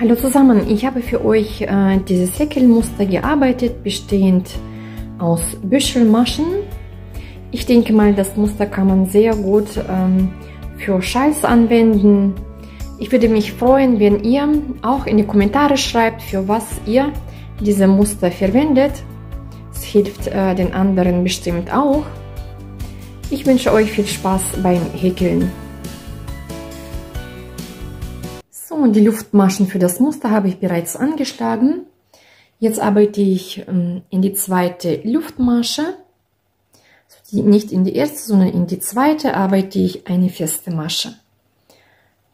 Hallo zusammen, ich habe für euch äh, dieses Häkelmuster gearbeitet, bestehend aus Büschelmaschen. Ich denke mal, das Muster kann man sehr gut ähm, für Schals anwenden. Ich würde mich freuen, wenn ihr auch in die Kommentare schreibt, für was ihr diese Muster verwendet. Es hilft äh, den anderen bestimmt auch. Ich wünsche euch viel Spaß beim Häkeln. So, die Luftmaschen für das Muster habe ich bereits angeschlagen. Jetzt arbeite ich ähm, in die zweite Luftmasche. Nicht in die erste, sondern in die zweite arbeite ich eine feste Masche.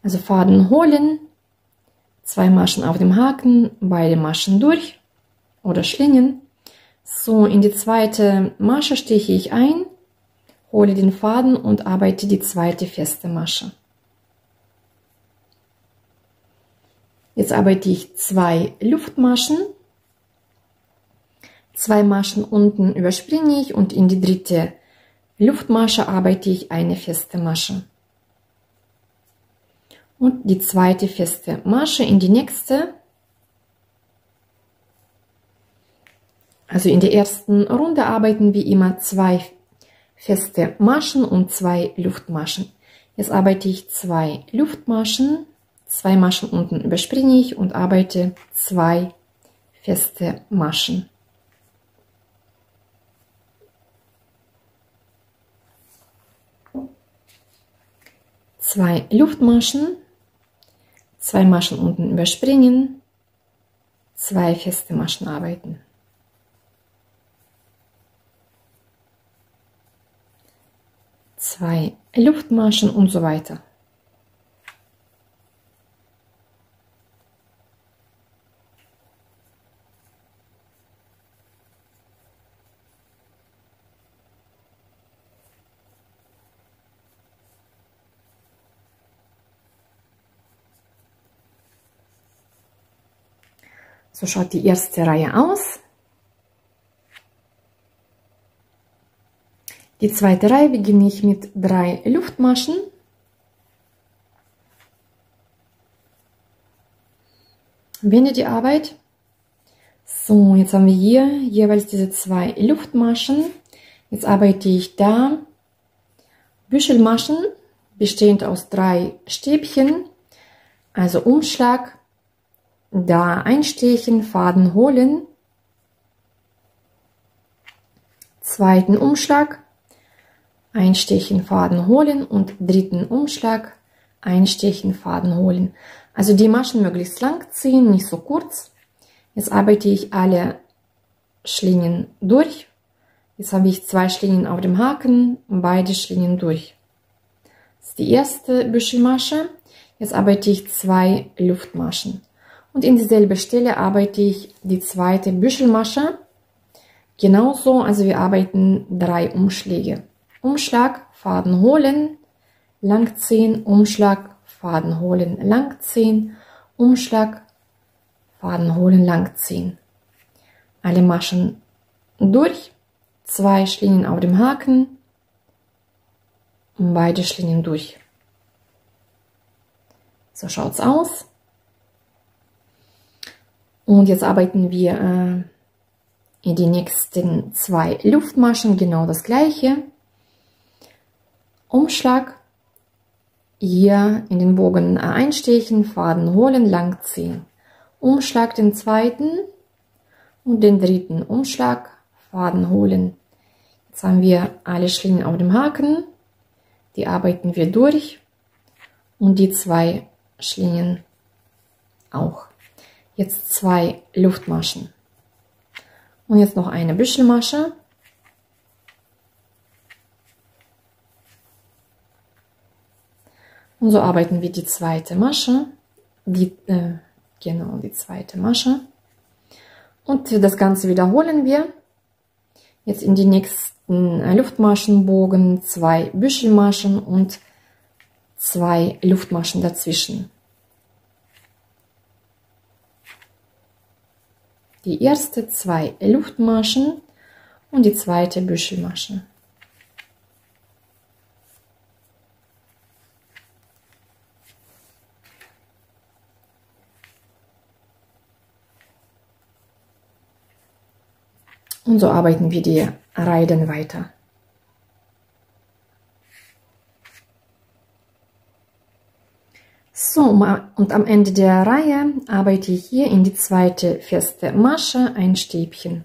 Also Faden holen, zwei Maschen auf dem Haken, beide Maschen durch oder Schlingen. So, in die zweite Masche steche ich ein, hole den Faden und arbeite die zweite feste Masche. Jetzt arbeite ich zwei Luftmaschen. Zwei Maschen unten überspringe ich und in die dritte Luftmasche arbeite ich eine feste Masche. Und die zweite feste Masche in die nächste. Also in der ersten Runde arbeiten wir immer zwei feste Maschen und zwei Luftmaschen. Jetzt arbeite ich zwei Luftmaschen zwei Maschen unten überspringe ich und arbeite zwei feste Maschen. Zwei Luftmaschen, zwei Maschen unten überspringen, zwei feste Maschen arbeiten. Zwei Luftmaschen und so weiter. So schaut die erste Reihe aus. Die zweite Reihe beginne ich mit drei Luftmaschen. Wende die Arbeit. So, jetzt haben wir hier jeweils diese zwei Luftmaschen. Jetzt arbeite ich da Büschelmaschen, bestehend aus drei Stäbchen, also Umschlag, da einstechen, Faden holen, zweiten Umschlag, einstechen, Faden holen und dritten Umschlag, einstechen, Faden holen. Also die Maschen möglichst lang ziehen, nicht so kurz. Jetzt arbeite ich alle Schlingen durch. Jetzt habe ich zwei Schlingen auf dem Haken, beide Schlingen durch. Das ist die erste Büschelmasche. Jetzt arbeite ich zwei Luftmaschen. Und in dieselbe Stelle arbeite ich die zweite Büschelmasche. Genauso, also wir arbeiten drei Umschläge. Umschlag, Faden holen, langziehen, Umschlag, Faden holen, langziehen, Umschlag, Faden holen, langziehen. Alle Maschen durch, zwei Schlingen auf dem Haken und beide Schlingen durch. So schaut's aus. Und jetzt arbeiten wir äh, in die nächsten zwei Luftmaschen genau das gleiche. Umschlag, hier in den Bogen einstechen, Faden holen, lang ziehen. Umschlag den zweiten und den dritten Umschlag, Faden holen. Jetzt haben wir alle Schlingen auf dem Haken, die arbeiten wir durch und die zwei Schlingen auch. Jetzt zwei Luftmaschen. Und jetzt noch eine Büschelmasche. Und so arbeiten wir die zweite Masche, die, äh, genau, die zweite Masche. Und das Ganze wiederholen wir. Jetzt in die nächsten äh, Luftmaschenbogen zwei Büschelmaschen und zwei Luftmaschen dazwischen. Die erste zwei Luftmaschen und die zweite Büschelmaschen. Und so arbeiten wir die Reihen weiter. So, und am Ende der Reihe arbeite ich hier in die zweite feste Masche ein Stäbchen.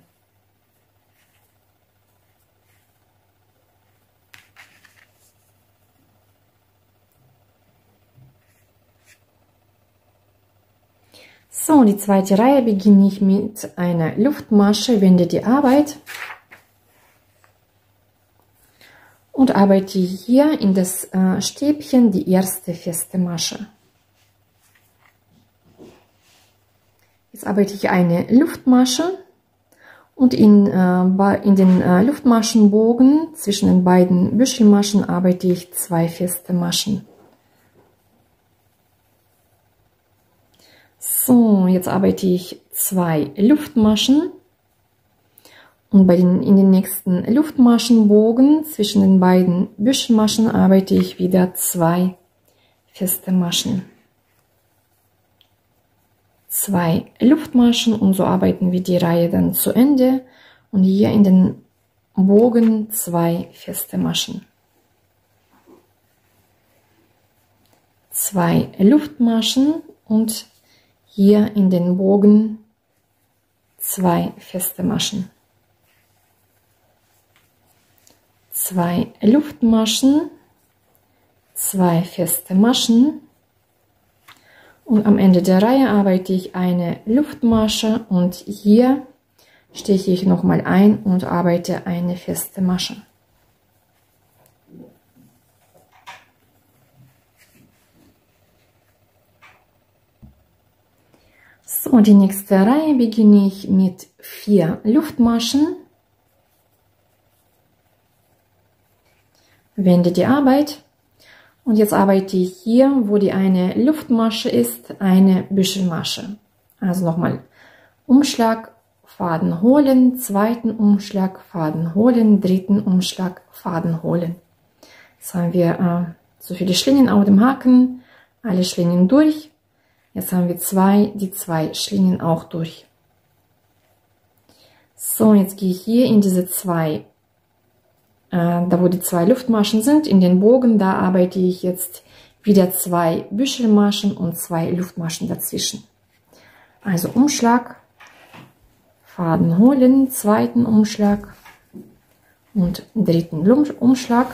So, die zweite Reihe beginne ich mit einer Luftmasche, wende die Arbeit und arbeite hier in das äh, Stäbchen die erste feste Masche. Jetzt arbeite ich eine Luftmasche und in, äh, in den äh, Luftmaschenbogen zwischen den beiden Büschelmaschen arbeite ich zwei feste Maschen. So, jetzt arbeite ich zwei Luftmaschen und bei den, in den nächsten Luftmaschenbogen zwischen den beiden Büschelmaschen arbeite ich wieder zwei feste Maschen. Zwei Luftmaschen und so arbeiten wir die Reihe dann zu Ende und hier in den Bogen zwei feste Maschen. Zwei Luftmaschen und hier in den Bogen zwei feste Maschen. Zwei Luftmaschen, zwei feste Maschen und am Ende der Reihe arbeite ich eine Luftmasche und hier steche ich nochmal ein und arbeite eine feste Masche. So, die nächste Reihe beginne ich mit vier Luftmaschen. Wende die Arbeit. Und jetzt arbeite ich hier, wo die eine Luftmasche ist, eine Büschelmasche. Also nochmal Umschlag, Faden holen, zweiten Umschlag, Faden holen, dritten Umschlag, Faden holen. Jetzt haben wir äh, so viele Schlingen auf dem Haken, alle Schlingen durch. Jetzt haben wir zwei, die zwei Schlingen auch durch. So, jetzt gehe ich hier in diese zwei, da wo die zwei Luftmaschen sind, in den Bogen, da arbeite ich jetzt wieder zwei Büschelmaschen und zwei Luftmaschen dazwischen. Also Umschlag, Faden holen, zweiten Umschlag und dritten Umschlag.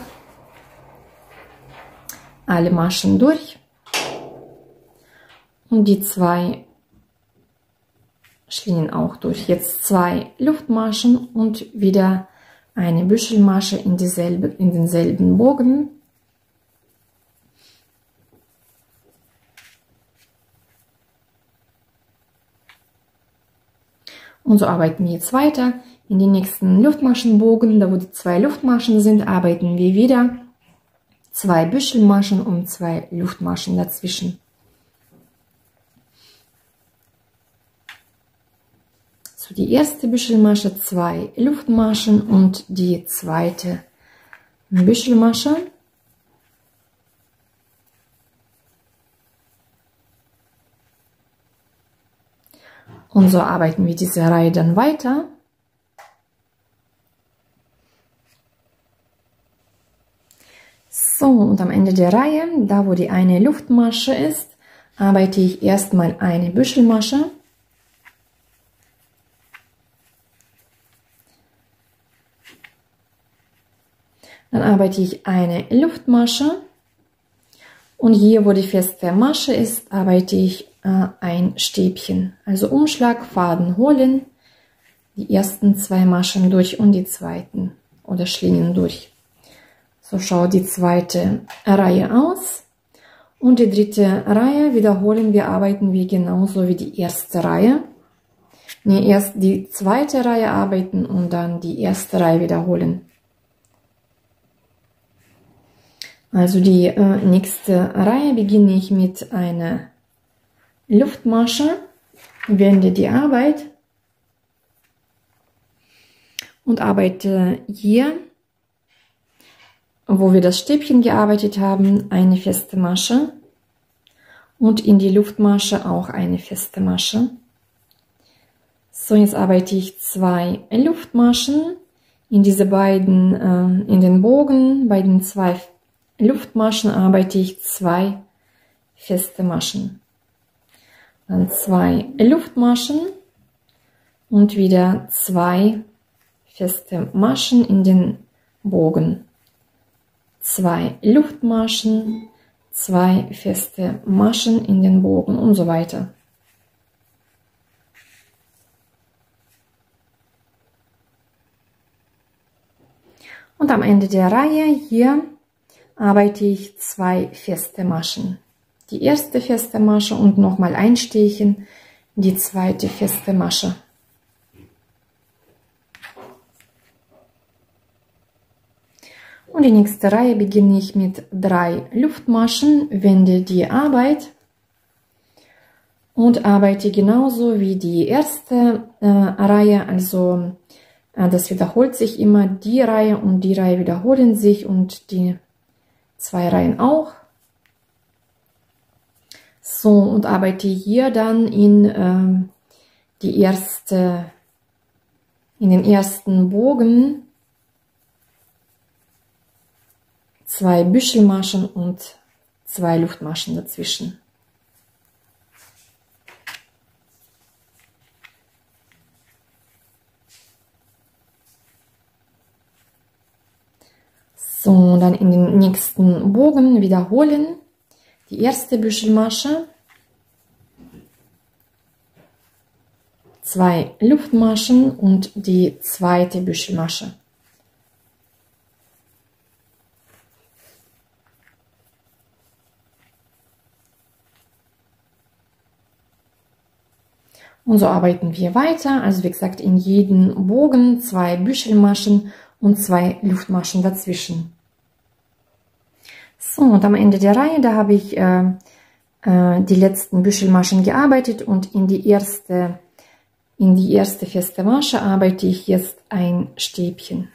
Alle Maschen durch und die zwei Schlingen auch durch. Jetzt zwei Luftmaschen und wieder eine Büschelmasche in, dieselbe, in denselben Bogen. Und so arbeiten wir jetzt weiter. In den nächsten Luftmaschenbogen, da wo die zwei Luftmaschen sind, arbeiten wir wieder zwei Büschelmaschen und zwei Luftmaschen dazwischen. Die erste Büschelmasche, zwei Luftmaschen und die zweite Büschelmasche. Und so arbeiten wir diese Reihe dann weiter. So, und am Ende der Reihe, da wo die eine Luftmasche ist, arbeite ich erstmal eine Büschelmasche. Dann arbeite ich eine Luftmasche und hier, wo die feste Masche ist, arbeite ich äh, ein Stäbchen. Also Umschlag, Faden holen, die ersten zwei Maschen durch und die zweiten oder Schlingen durch. So schaut die zweite Reihe aus. Und die dritte Reihe wiederholen wir, arbeiten wir genauso wie die erste Reihe. Nee, erst die zweite Reihe arbeiten und dann die erste Reihe wiederholen. Also die äh, nächste Reihe beginne ich mit einer Luftmasche, wende die Arbeit. Und arbeite hier, wo wir das Stäbchen gearbeitet haben, eine feste Masche. Und in die Luftmasche auch eine feste Masche. So, jetzt arbeite ich zwei Luftmaschen in diese beiden, äh, in den Bogen, bei den zwei Luftmaschen arbeite ich zwei feste Maschen. Dann zwei Luftmaschen und wieder zwei feste Maschen in den Bogen. Zwei Luftmaschen, zwei feste Maschen in den Bogen und so weiter. Und am Ende der Reihe hier arbeite ich zwei feste Maschen. Die erste feste Masche und nochmal einstechen, die zweite feste Masche. Und die nächste Reihe beginne ich mit drei Luftmaschen, wende die Arbeit und arbeite genauso wie die erste äh, Reihe, also äh, das wiederholt sich immer, die Reihe und die Reihe wiederholen sich und die zwei Reihen auch. So, und arbeite hier dann in äh, die erste, in den ersten Bogen zwei Büschelmaschen und zwei Luftmaschen dazwischen. So, dann in den nächsten Bogen wiederholen. Die erste Büschelmasche. Zwei Luftmaschen und die zweite Büschelmasche. Und so arbeiten wir weiter. Also wie gesagt, in jedem Bogen zwei Büschelmaschen und zwei Luftmaschen dazwischen. So, und am Ende der Reihe, da habe ich äh, äh, die letzten Büschelmaschen gearbeitet und in die erste, in die erste feste Masche arbeite ich jetzt ein Stäbchen.